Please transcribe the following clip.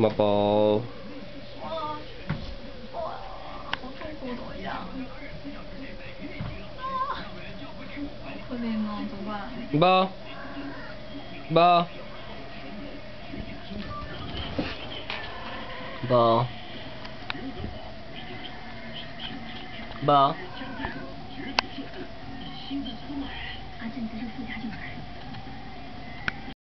什么包？包，包，包，包。新，